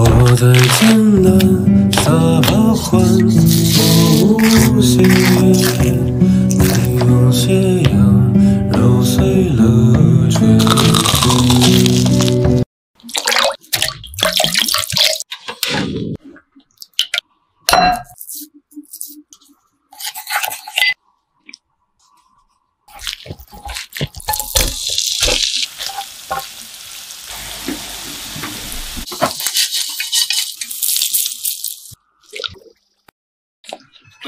我在江南撒把欢，我无心月，你用斜阳揉碎了春心。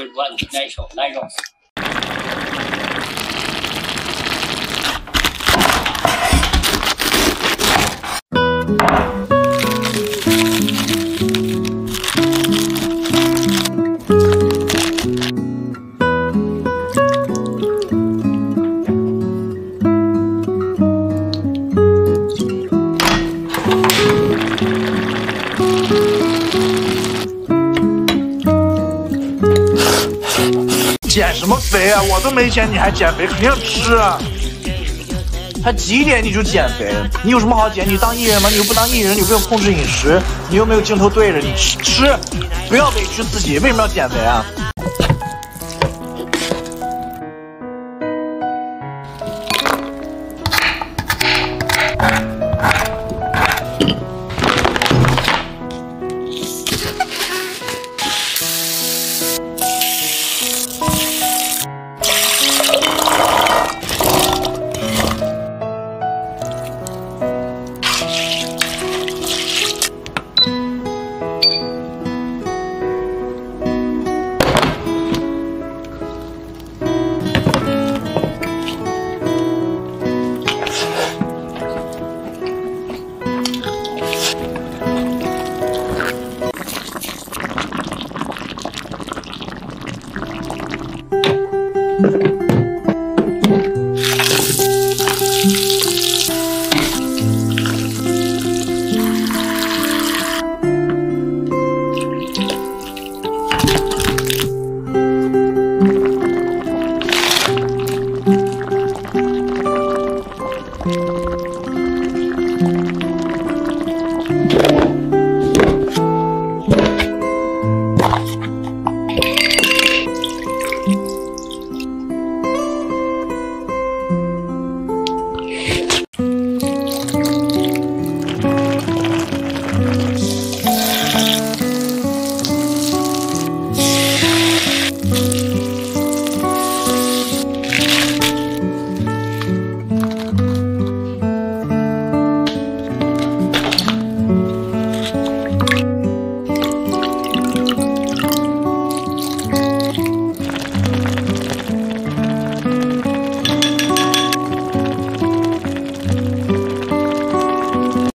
good one. Nice one. Nice one. 减什么肥啊？我都没减，你还减肥？肯定要吃啊！才几点你就减肥？你有什么好减？你当艺人吗？你又不当艺人，你不用控制饮食，你又没有镜头对着你吃吃，不要委屈自己。为什么要减肥啊？